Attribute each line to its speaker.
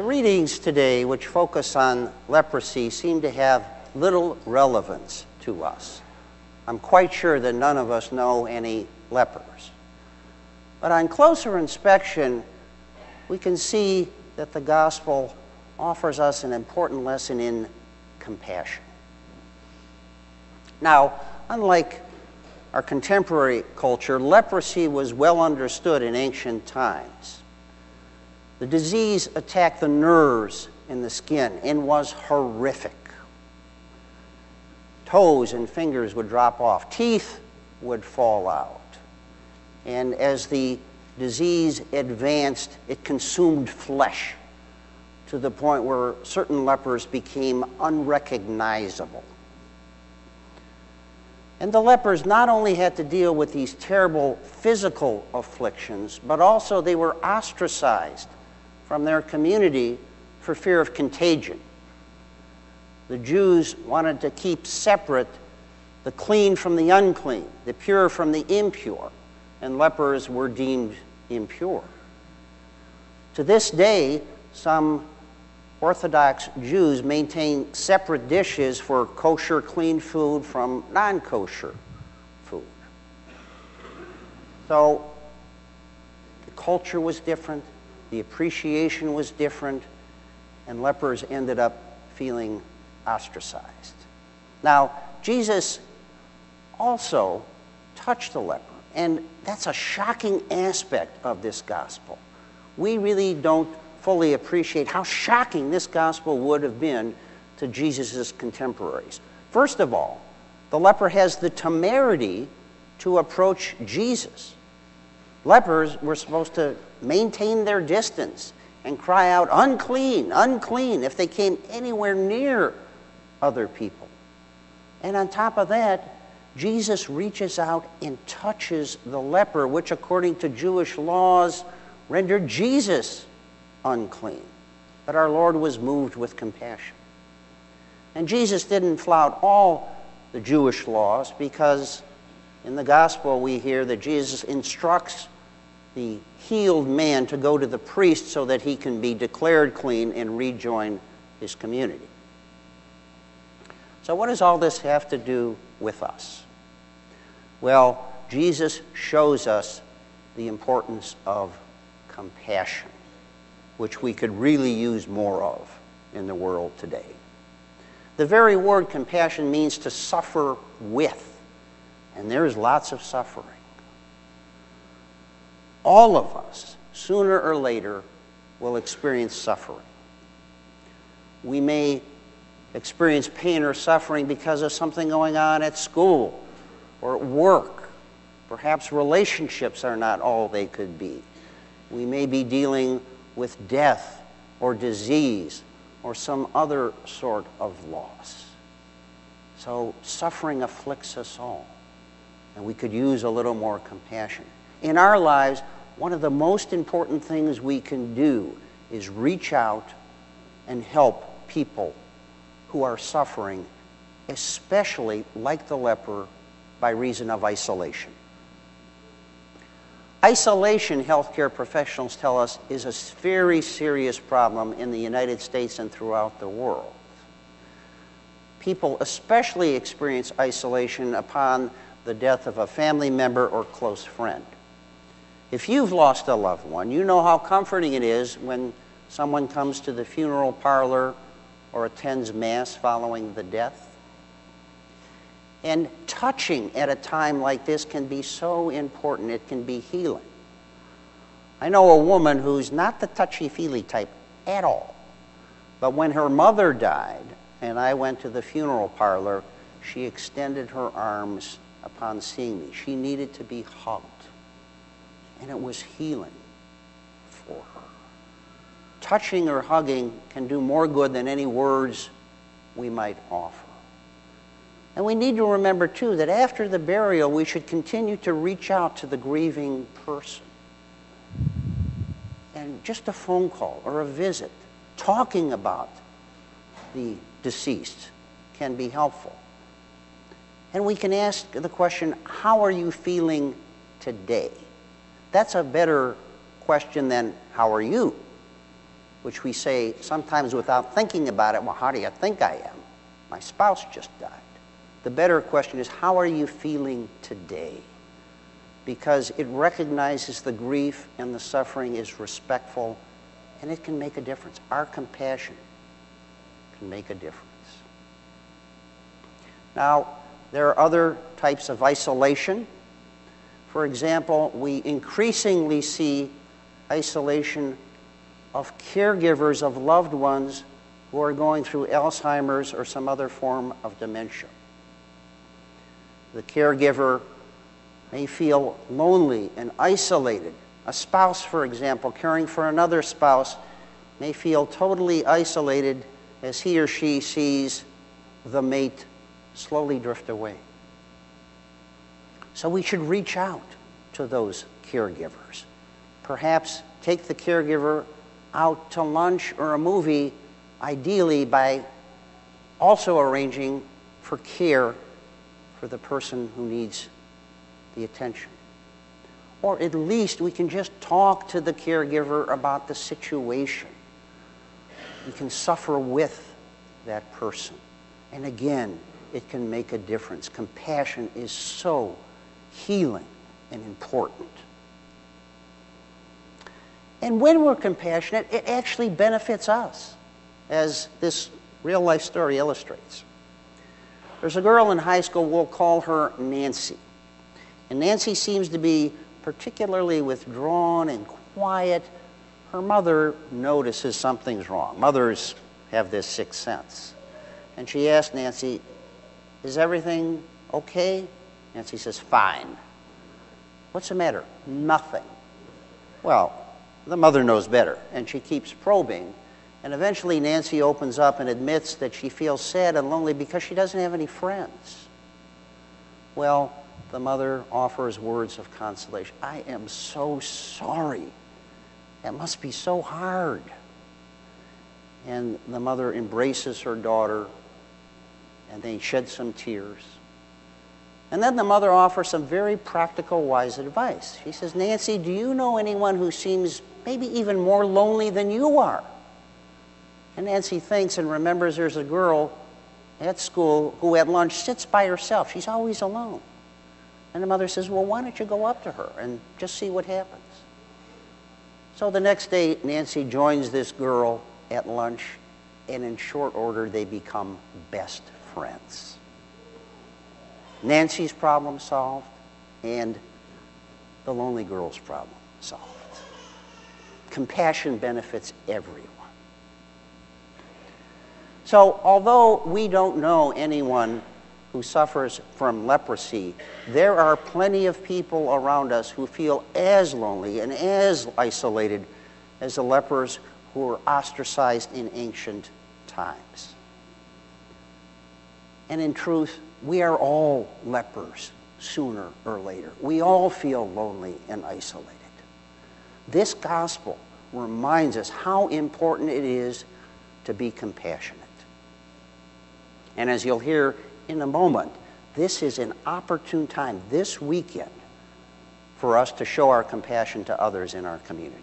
Speaker 1: The readings today, which focus on leprosy, seem to have little relevance to us. I'm quite sure that none of us know any lepers. But on closer inspection, we can see that the gospel offers us an important lesson in compassion. Now, unlike our contemporary culture, leprosy was well understood in ancient times. The disease attacked the nerves in the skin and was horrific. Toes and fingers would drop off, teeth would fall out. And as the disease advanced, it consumed flesh to the point where certain lepers became unrecognizable. And the lepers not only had to deal with these terrible physical afflictions, but also they were ostracized from their community for fear of contagion. The Jews wanted to keep separate the clean from the unclean, the pure from the impure, and lepers were deemed impure. To this day, some Orthodox Jews maintain separate dishes for kosher, clean food from non kosher food. So the culture was different, the appreciation was different, and lepers ended up feeling ostracized. Now, Jesus also touched the leper, and that's a shocking aspect of this gospel. We really don't fully appreciate how shocking this gospel would have been to Jesus' contemporaries. First of all, the leper has the temerity to approach Jesus. Lepers were supposed to maintain their distance and cry out, unclean, unclean, if they came anywhere near other people. And on top of that, Jesus reaches out and touches the leper, which, according to Jewish laws, rendered Jesus unclean. But our Lord was moved with compassion. And Jesus didn't flout all the Jewish laws because in the gospel we hear that Jesus instructs the healed man to go to the priest so that he can be declared clean and rejoin his community. So, what does all this have to do with us? Well, Jesus shows us the importance of compassion which we could really use more of in the world today. The very word compassion means to suffer with, and there is lots of suffering. All of us, sooner or later, will experience suffering. We may experience pain or suffering because of something going on at school or at work. Perhaps relationships are not all they could be. We may be dealing with death or disease or some other sort of loss. So suffering afflicts us all, and we could use a little more compassion. In our lives, one of the most important things we can do is reach out and help people who are suffering, especially like the leper, by reason of isolation. Isolation, healthcare professionals tell us, is a very serious problem in the United States and throughout the world. People especially experience isolation upon the death of a family member or close friend. If you've lost a loved one, you know how comforting it is when someone comes to the funeral parlor or attends Mass following the death. And touching at a time like this can be so important, it can be healing. I know a woman who's not the touchy feely type at all. But when her mother died and I went to the funeral parlor, she extended her arms upon seeing me. She needed to be hugged. And it was healing for her. Touching or hugging can do more good than any words we might offer. And we need to remember, too, that after the burial, we should continue to reach out to the grieving person. And just a phone call or a visit, talking about the deceased, can be helpful. And we can ask the question how are you feeling today? That's a better question than how are you? which we say sometimes without thinking about it, well, how do you think I am? My spouse just died. The better question is, how are you feeling today? Because it recognizes the grief and the suffering is respectful and it can make a difference. Our compassion can make a difference. Now, there are other types of isolation. For example, we increasingly see isolation of caregivers of loved ones who are going through Alzheimer's or some other form of dementia. The caregiver may feel lonely and isolated. A spouse, for example, caring for another spouse, may feel totally isolated as he or she sees the mate slowly drift away. So we should reach out to those caregivers. Perhaps take the caregiver out to lunch or a movie, ideally by also arranging for care for the person who needs the attention. Or at least we can just talk to the caregiver about the situation. We can suffer with that person. And again, it can make a difference. Compassion is so healing and important. And when we're compassionate, it actually benefits us, as this real life story illustrates. There's a girl in high school, we'll call her Nancy. And Nancy seems to be particularly withdrawn and quiet. Her mother notices something's wrong. Mothers have this sixth sense. And she asked Nancy, Is everything okay? Nancy says, Fine. What's the matter? Nothing. Well, the mother knows better, and she keeps probing. And eventually, Nancy opens up and admits that she feels sad and lonely because she doesn't have any friends. Well, the mother offers words of consolation. I am so sorry. It must be so hard. And the mother embraces her daughter, and they shed some tears. And then the mother offers some very practical, wise advice. She says, Nancy, do you know anyone who seems maybe even more lonely than you are? And Nancy thinks and remembers there's a girl at school who at lunch sits by herself. She's always alone. And the mother says, Well, why don't you go up to her and just see what happens? So the next day, Nancy joins this girl at lunch, and in short order, they become best friends. Nancy's problem solved, and the lonely girl's problem solved. Compassion benefits everyone. So, although we don't know anyone who suffers from leprosy, there are plenty of people around us who feel as lonely and as isolated as the lepers who were ostracized in ancient times. And in truth, we are all lepers sooner or later. We all feel lonely and isolated. This gospel reminds us how important it is to be compassionate. And as you'll hear in a moment, this is an opportune time this weekend for us to show our compassion to others in our community.